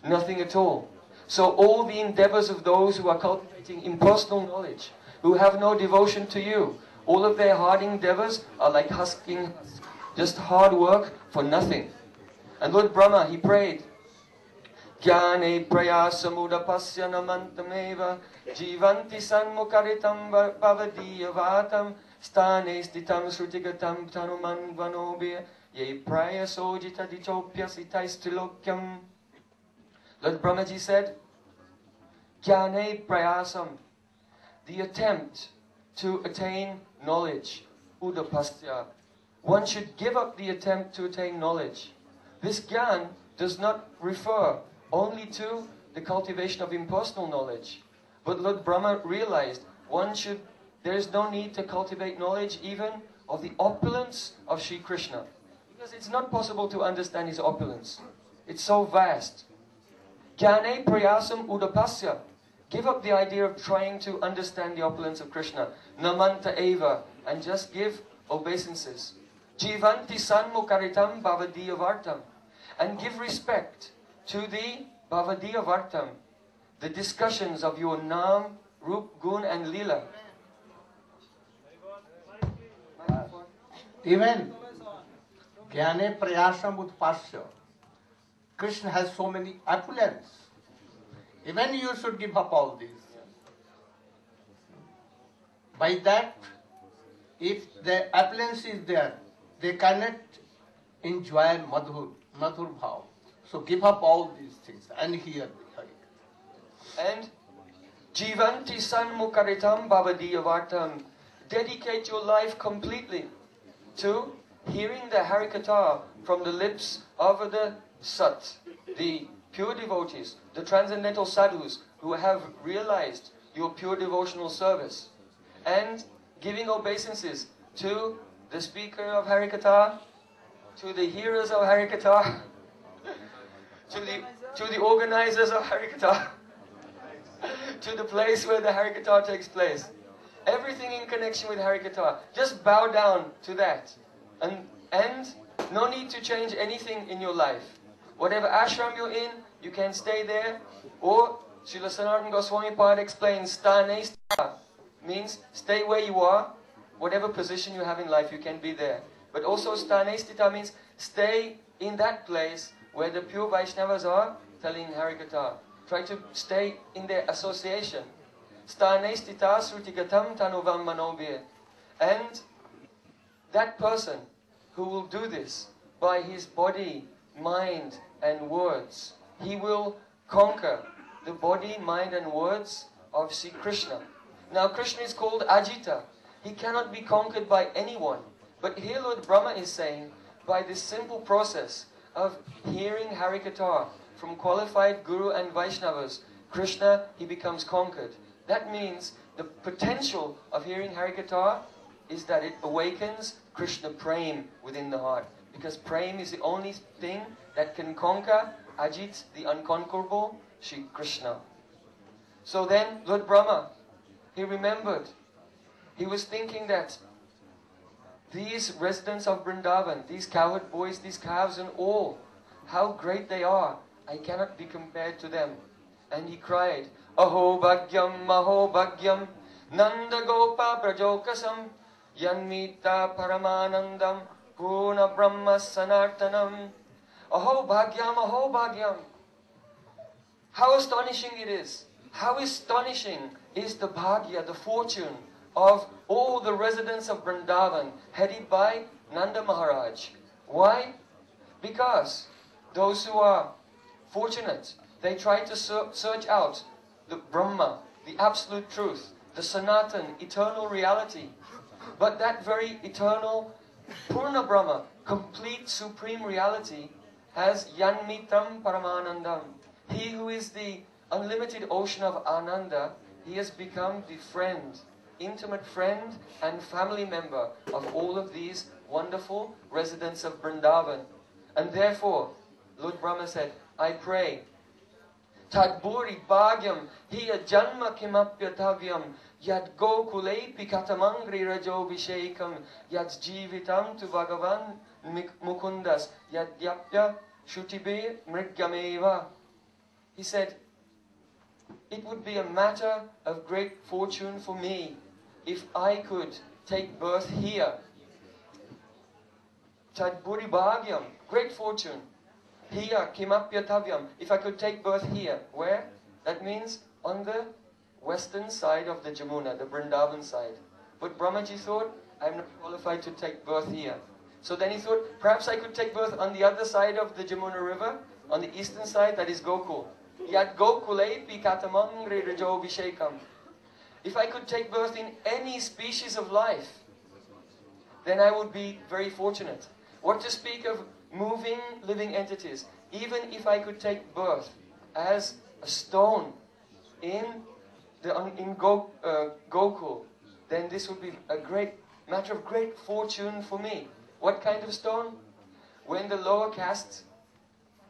Nothing at all. So all the endeavors of those who are cultivating impersonal knowledge, who have no devotion to you, all of their hard endeavors are like husking, just hard work for nothing. And Lord Brahma, he prayed, Jnane prayasamudapasya namantameva jivanti sanmukaritam bhavadiyavatam stane stitam srutigatam tanumanvanobhya ye prayasojita dichopya sitais trilokyam Lord Brahmaji said, Jnane prayasam, the attempt to attain knowledge, udapastya. One should give up the attempt to attain knowledge. This gyan does not refer only to the cultivation of impersonal knowledge. But Lord Brahma realized one should, there is no need to cultivate knowledge even of the opulence of Sri Krishna. Because it's not possible to understand his opulence. It's so vast. Jnane prayasam udapasya. Give up the idea of trying to understand the opulence of Krishna. Namanta eva. And just give obeisances. Jivanti sanmukaritam bhavadiya vartam. And give respect to the bhavadiya vartam. The discussions of your Nam, Rup, Gun and Lila.
Even Jnane Prayasam Utpasya. Krishna has so many opulence. Even you should give up all this. By that, if the opulence is there, they cannot enjoy Madhur, Madhur Bhav. So give up all these things and hear the Hari.
And Jivanti Sanmukaritam Bhavadiya Vartam. Dedicate your life completely to hearing the Harikatha from the lips of the Sat, the pure devotees, the transcendental sadhus who have realized your pure devotional service, and giving obeisances to the speaker of Harikatha, to the hearers of Harikatha, to the, to the organizers of Harikatha, to the place where the Harikatha takes place. Everything in connection with Harikatha, just bow down to that. And, and no need to change anything in your life. Whatever ashram you're in, you can stay there. Or Srila Sanatana Goswami Pad explains, stane stha, means stay where you are. Whatever position you have in life, you can be there. But also stane sthita means stay in that place where the pure Vaishnavas are telling Harikatha. Try to stay in their association. Stane sthita srutigatam tanuvam manobir. And that person who will do this by his body, mind, and words, he will conquer the body, mind, and words of Sri Krishna. Now, Krishna is called Ajita. He cannot be conquered by anyone. But here, Lord Brahma is saying, by this simple process of hearing Harikatha from qualified Guru and Vaishnavas, Krishna, he becomes conquered. That means the potential of hearing Harikatha is that it awakens Krishna Prem within the heart. Because Prem is the only thing that can conquer Ajit, the unconquerable, Sri Krishna. So then, Lord Brahma, he remembered. He was thinking that these residents of Vrindavan, these cowherd boys, these calves and all, how great they are. I cannot be compared to them. And he cried, Aho Bhagyam, Aho Bhagyam, Nanda Gopa Brajokasam, Yanmita Paramanandam, Brahma Sanartanam. Aho Bhagyam, Aho Bhagyam. How astonishing it is. How astonishing is the Bhagya, the fortune of all the residents of Vrindavan, headed by Nanda Maharaj. Why? Because those who are fortunate, they try to search out the Brahma, the absolute truth, the Sanatan, eternal reality. But that very eternal Purna Brahma, complete supreme reality, has Yanmitam Paramanandam. He who is the unlimited ocean of Ananda, he has become the friend, intimate friend and family member of all of these wonderful residents of Vrindavan. And therefore, Lord Brahma said, I pray, Tadburi bhagyam hiya janma kimapyatavyam yad gokulepi katamangri rajo vishekam yad jivitam tu bhagavan mukundas yad yapya shutibe mrigyameva. He said, it would be a matter of great fortune for me if I could take birth here. Tadburi bhagyam, great fortune. Here, kimapyatavyam, if I could take birth here. Where? That means on the western side of the Jamuna, the Vrindavan side. But Brahmaji thought, I'm not qualified to take birth here. So then he thought, perhaps I could take birth on the other side of the Jamuna river, on the eastern side, that is Gokul. Yat Gokule Pikatamangri Rajo Vishekam. If I could take birth in any species of life, then I would be very fortunate. What to speak of moving living entities? Even if I could take birth as a stone in the, in Go, uh, Gokul, then this would be a great matter of great fortune for me. What kind of stone? When the lower caste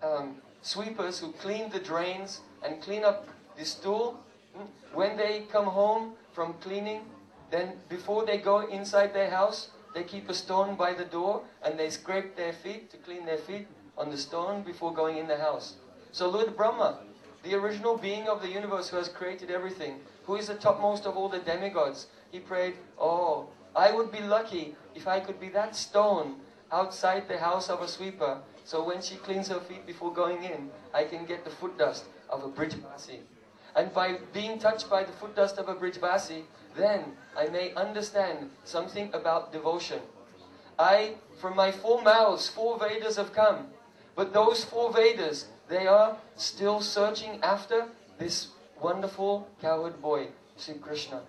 um, sweepers who clean the drains and clean up the stool, hmm, when they come home from cleaning, then before they go inside their house, they keep a stone by the door and they scrape their feet to clean their feet on the stone before going in the house. So Lord Brahma, the original being of the universe who has created everything, who is the topmost of all the demigods, he prayed, Oh, I would be lucky if I could be that stone outside the house of a sweeper, so when she cleans her feet before going in, I can get the foot dust of a bridge Brijbasi. And by being touched by the foot dust of a bridge Brijbasi, then I may understand something about devotion. I, from my four mouths, four Vedas have come. But those four Vedas, they are still searching after this wonderful cowherd boy, Sri Krishna.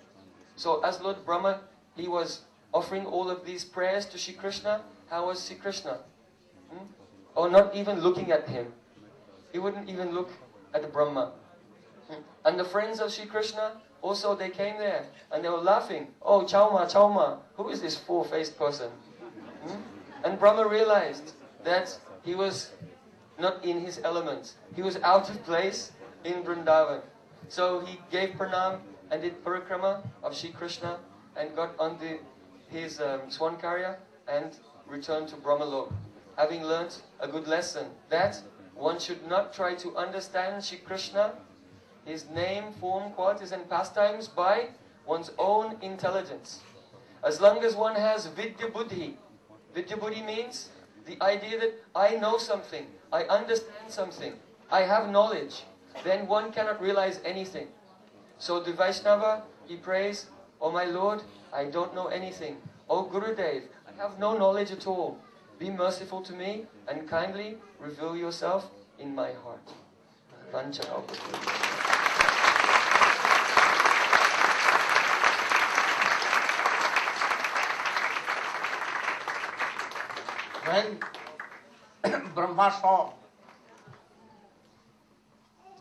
So as Lord Brahma, he was offering all of these prayers to Sri Krishna. How was Sri Krishna? Hmm? Or not even looking at him. He wouldn't even look at the Brahma. Hmm? And the friends of Sri Krishna, also they came there and they were laughing. Oh, Chauma, Chauma, who is this four-faced person? Hmm? And Brahma realized that he was not in his element. He was out of place in Vrindavan. So he gave pranam and did parikrama of Sri Krishna and got on the, his um, carrier and returned to Brahmalok, having learnt a good lesson that one should not try to understand Sri Krishna, his name, form, qualities and pastimes by one's own intelligence. As long as one has vidya buddhi, vidya buddhi means the idea that I know something, I understand something, I have knowledge, then one cannot realize anything. So the Vaishnava, he prays, Oh my Lord, I don't know anything. O Oh Gurudev, I have no knowledge at all. Be merciful to me and kindly reveal yourself in my heart. Vanchakalpatra.
When *coughs* Brahma saw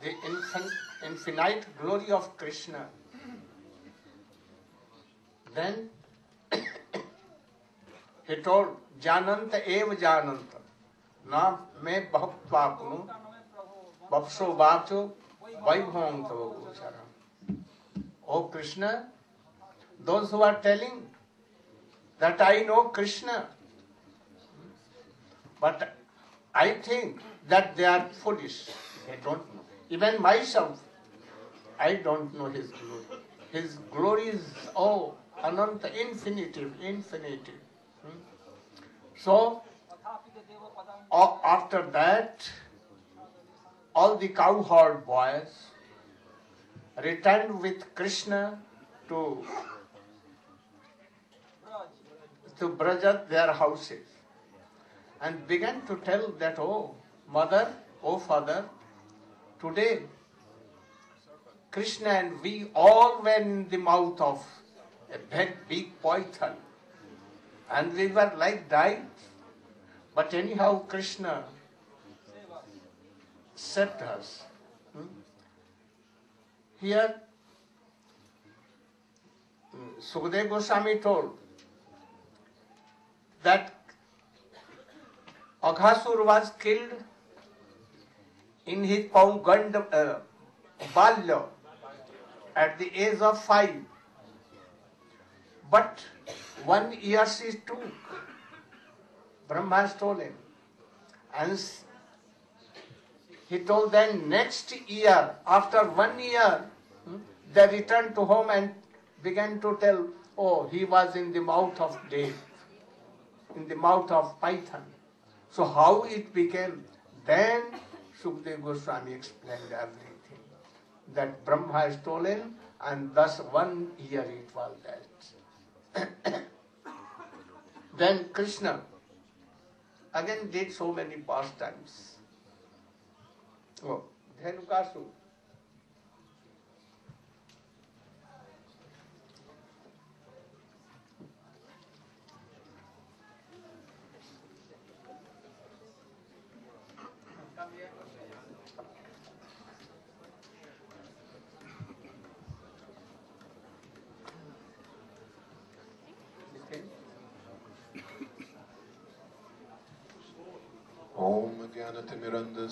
the infin- infinite glory of Krishna, then *coughs* he told, Jananta ev jananta, na me bhav papnu, bapso vacho, vaibhavam tava. O Krishna, those who are telling that I know Krishna, but I think that they are foolish. They don't know. Even myself, I don't know His glory. His glory is, oh, ananta, infinitive, infinitive. Hmm? So, after that, all the cowherd boys returned with Krishna to to Brajat, their houses and began to tell that, oh, mother, oh, father, today Krishna and we all were in the mouth of a big, big python. And we were like dying. But anyhow, Krishna saved us. Hmm? Here, hmm, Sukadeva Goswami told that Aghasur was killed in his Paugand uh, Balya at the age of five. But one year she took. Brahma told him. And he told them next year, after one year, hmm, they returned to home and began to tell, oh, he was in the mouth of death, in the mouth of python. So how it became, then Sukdev Goswami explained everything. That Brahma has stolen and thus one year it was that. *coughs* then Krishna again did so many pastimes. Oh, Dhenukasu.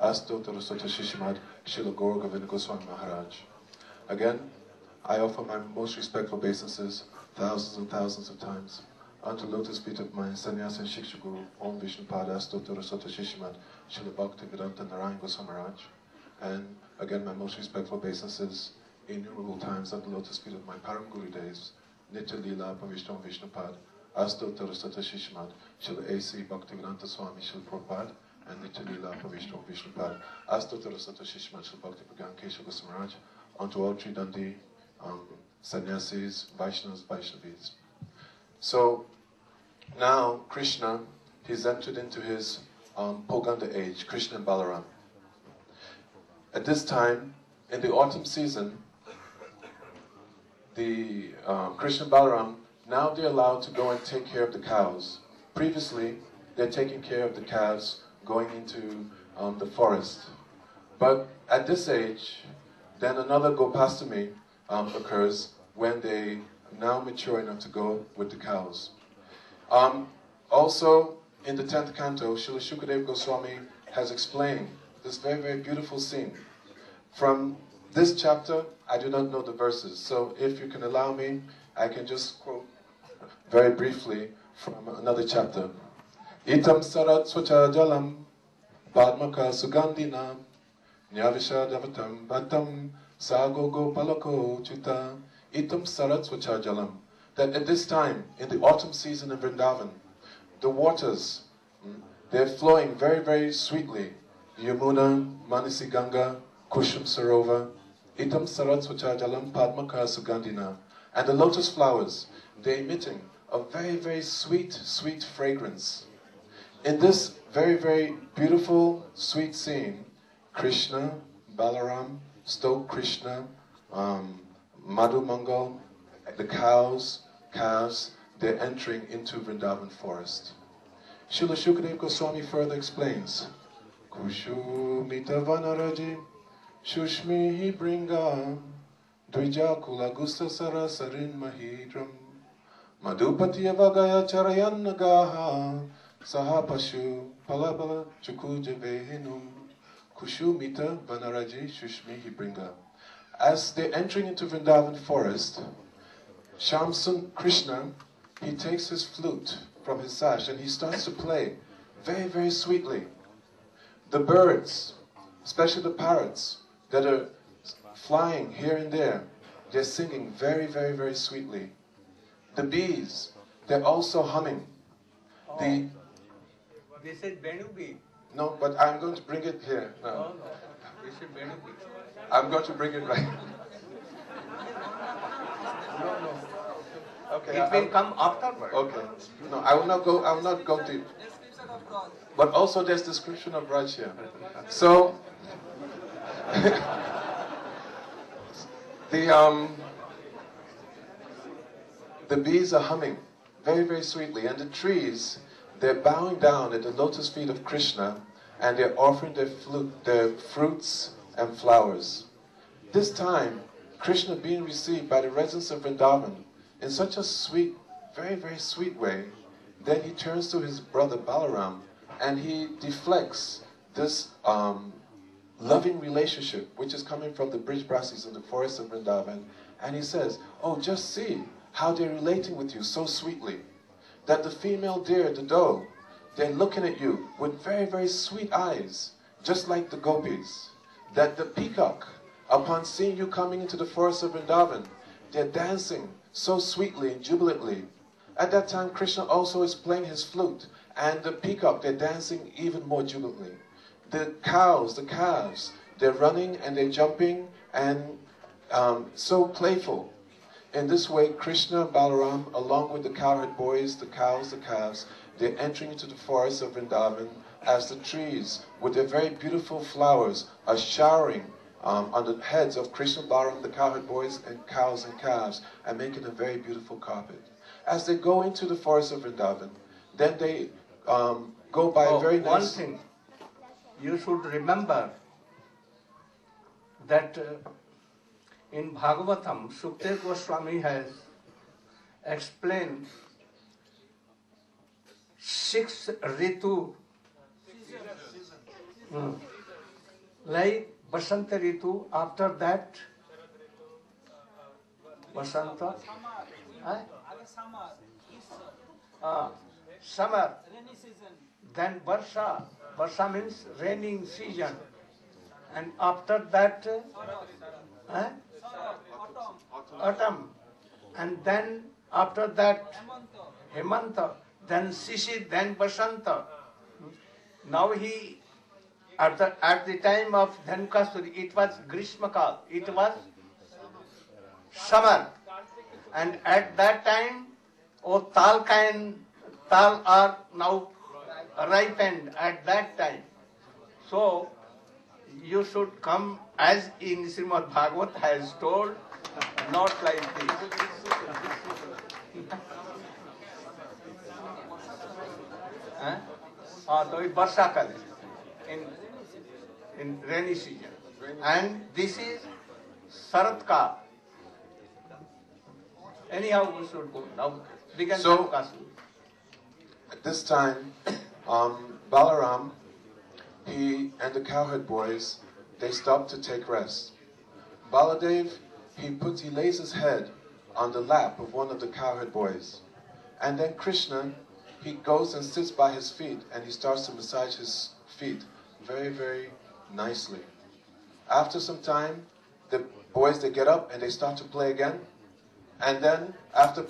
Astotara Sota Shishimad, Shila Gaura Govinda Goswami Maharaj. Again, I offer my most respectful obeisances, thousands and thousands of times, unto lotus feet of my sannyasa and Shiksha Guru, Om Vishnupad, Astotara Sota Shishimad, Shila Bhakti Narayan Goswami Maharaj. And again, my most respectful obeisances, innumerable times the lotus feet of my Param Guru days, Nitya Lila Pavishtam Vishnupad, Asto Tarasata Shishmad, Shil A.C. Bhaktivedanta Swami Shil Prabhupada, and Nitya Lila Pavishtam Vishnupad, Asto Tarasata Shishmad Shil Bhakti Pagan Kesha Goswamaraj, onto all three Dandi, um, sannyasis, Vaishnavas, Vaishnavis. So now Krishna, he's entered into his um, Poganda age, Krishna and Balaram. At this time, in the autumn season, the um, Krishna and Balaram, now they're allowed to go and take care of the cows. Previously, they're taking care of the calves going into um, the forest. But at this age, then another Gopastami um, occurs when they now mature enough to go with the cows. Um, also, in the 10th canto, Srila Shukadev Goswami has explained this very, very beautiful scene. From this chapter, I do not know the verses, so if you can allow me, I can just quote very briefly from another chapter. Itam sarat swacha jalam padmaka sugandina nyavisha davatam batam sagogo palako chuta itam sarat swacha jalam. That at this time, in the autumn season in Vrindavan, the waters, mm, they're flowing very, very sweetly. Yamuna, Manasi Ganga, Kushum Sarova, Itam Saraswata Jalam Padmaka Sugandhina. And the lotus flowers, they're emitting a very, very sweet, sweet fragrance. In this very, very beautiful, sweet scene, Krishna, Balaram, Stoka Krishna, um, Madhu Mangal, the cows, calves, they're entering into Vrindavan forest. Srila Shukadev Goswami further explains, Kushumita Vanaraji Shushmi Bringa Dvija Kulagusta Sarasarin Mahidram Madhupati Avagaya Charayanagaha Palabala Chukuja Vehinum Kushumita Vanaraji Shushmi Bringa. As they're entering into Vrindavan forest, Shamsun Krishna, he takes his flute from his sash and he starts to play very, very sweetly. The birds, especially the parrots that are flying here and there, they're singing very, very, very sweetly. The bees, they're also humming. The
This said Benu bee.
no, but I'm going to bring it here.
No,
now.
no. This is Benu.
I'm going to bring it right.
No, no.
Okay.
It will come afterward.
Okay. No, I will not go. I will not go deep. But also, there's description of Raj here. So, *laughs* the um, the bees are humming very, very sweetly, and the trees they're bowing down at the lotus feet of Krishna, and they're offering their their fruits and flowers. This time, Krishna being received by the residents of Vrindavan in such a sweet, very, very sweet way, then he turns to his brother Balaram and he deflects this um, loving relationship which is coming from the bridge Brasis in the forest of Vrindavan. And he says, Oh, just see how they're relating with you so sweetly. That the female deer, the doe, they're looking at you with very, very sweet eyes, just like the gopis. That the peacock, upon seeing you coming into the forest of Vrindavan, they're dancing so sweetly and jubilantly. At that time, Krishna also is playing his flute, and the peacock, they're dancing even more jubilantly. The cows, the calves, they're running and they're jumping and um, so playful. In this way, Krishna and Balaram, along with the cowherd boys, the cows, the calves, they're entering into the forest of Vrindavan as the trees, with their very beautiful flowers, are showering um, on the heads of Krishna Balaram, the cowherd boys, and cows and calves, and making a very beautiful carpet. As they go into the forest of Vrindavan, then they um, go by
Oh,
a very nice.
one thing, you should remember that uh, in Bhagavatam, Sukdev Goswami has explained six ritu, Hmm. like Basanta ritu. After that, Basanta, Huh? Ah, summer, then Varsha. Varsha means raining season. And after that, uh, eh? Autumn. And then after that, Hemanta. Then Sishi, then Basanta. Now he, at the, at the time of Dhenukasur, it was Grishmakal. It was summer. And at that time, oh, tal tal are now ripened at that time. So, you should come as in Srimad Bhagavat has told, not like this. हाँ हाँ, तो ये वर्षा काल in in rainy season and this is Sarat Kaal. Anyhow, we should go now. Begin
So-
Dhankasuri.
At this time, um, Balaram, he and the cowherd boys, they stop to take rest. Baladev, he puts, he lays his head on the lap of one of the cowherd boys. And then Krishna, he goes and sits by his feet and he starts to massage his feet very, very nicely. After some time, the boys, they get up and they start to play again. And then, after